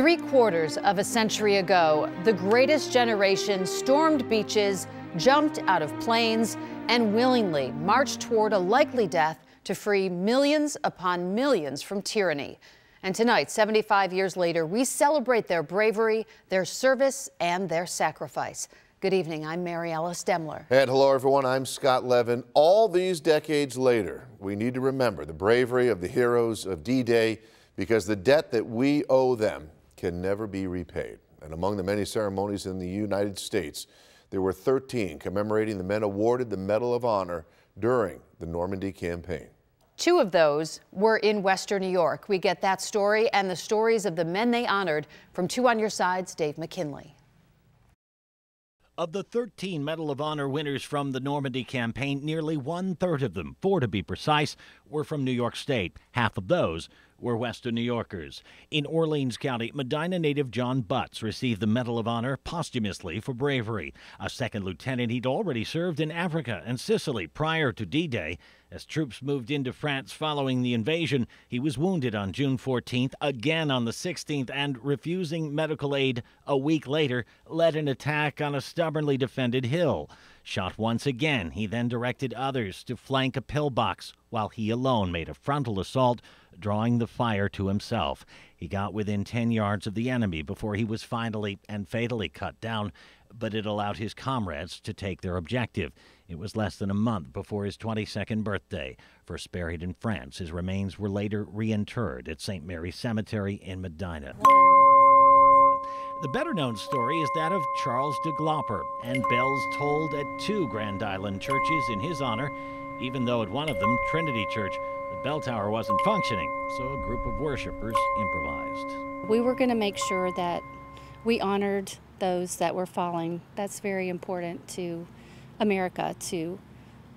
Three quarters of a century ago, the greatest generation stormed beaches, jumped out of planes, and willingly marched toward a likely death to free millions upon millions from tyranny. And tonight, 75 years later, we celebrate their bravery, their service, and their sacrifice. Good evening. I'm Maryalice Demler. And hello, everyone. I'm Scott Levin. All these decades later, we need to remember the bravery of the heroes of D Day because the debt that we owe them can never be repaid. And among the many ceremonies in the United States, there were 13 commemorating the men awarded the Medal of Honor during the Normandy campaign. Two of those were in Western New York. We get that story and the stories of the men they honored from Two on Your Side's Dave McKinley. Of the 13 Medal of Honor winners from the Normandy campaign, nearly one third of them, four to be precise, were from New York State. Half of those were Western New Yorkers. In Orleans County, Medina native John Butts received the Medal of Honor posthumously for bravery. A second lieutenant, he'd already served in Africa and Sicily prior to D Day. As troops moved into France following the invasion, he was wounded on June 14th, again on the 16th, and refusing medical aid a week later, led an attack on a stubbornly defended hill. Shot once again, he then directed others to flank a pillbox, while he alone made a frontal assault, drawing the fire to himself. He got within 10 yards of the enemy before he was finally and fatally cut down, but it allowed his comrades to take their objective. It was less than a month before his 22nd birthday. First buried in France, his remains were later reinterred at St. Mary's Cemetery in Medina. The better known story is that of Charles DeGlopper, and bells tolled at two Grand Island churches in his honor, even though at one of them, Trinity Church, the bell tower wasn't functioning, so a group of worshippers improvised. We were going to make sure that we honored those that were falling. That's very important to America to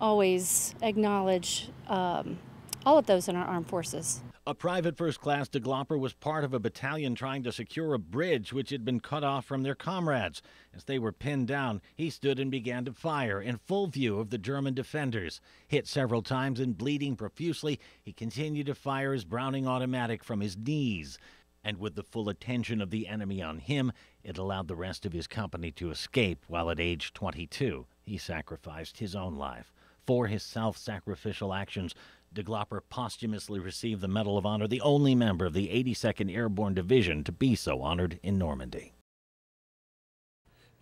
always acknowledge um, all of those in our armed forces. A private first class DeGlopper was part of a battalion trying to secure a bridge which had been cut off from their comrades. As they were pinned down, he stood and began to fire in full view of the German defenders. Hit several times and bleeding profusely, he continued to fire his Browning automatic from his knees. And with the full attention of the enemy on him, it allowed the rest of his company to escape while at age 22 he sacrificed his own life. For his self sacrificial actions, DeGlopper posthumously received the Medal of Honor, the only member of the 82nd Airborne Division to be so honored in Normandy.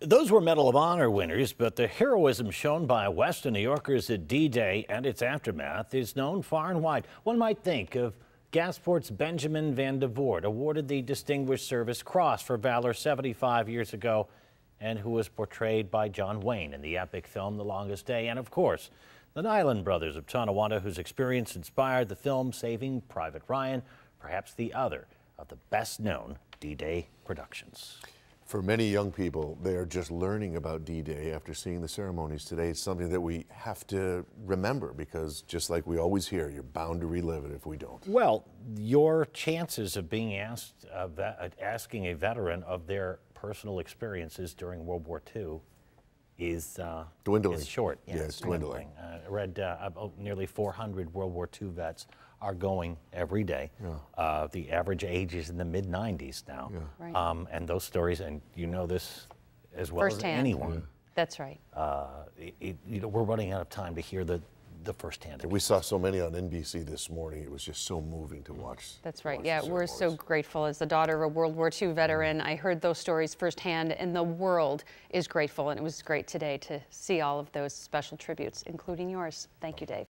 Those were Medal of Honor winners, but the heroism shown by Western New Yorkers at D Day and its aftermath is known far and wide. One might think of Gasport's Benjamin Vandervoort, awarded the Distinguished Service Cross for valor 75 years ago, and who was portrayed by John Wayne in the epic film The Longest Day, and of course, the Niland brothers of Tonawanda, whose experience inspired the film Saving Private Ryan, perhaps the other of the best known D Day productions. For many young people, they are just learning about D Day after seeing the ceremonies today. It's something that we have to remember because, just like we always hear, you're bound to relive it if we don't. Well, your chances of being asked, uh, asking a veteran of their personal experiences during World War II is uh, dwindling. Is short. Yeah, yeah it's dwindling. dwindling. Uh, I read uh, about nearly 400 World War II vets are going every day. Yeah. Uh, the average age is in the mid 90s now. Yeah. Right. Um, and those stories, and you know this as well Firsthand. as anyone. Yeah. That's right. Uh, it, it, you know, we're running out of time to hear the the firsthand. We saw so many on NBC this morning. It was just so moving to watch. That's right. Watch yeah, we're so grateful. As the daughter of a World War II veteran, mm. I heard those stories firsthand, and the world is grateful. And it was great today to see all of those special tributes, including yours. Thank you, Dave.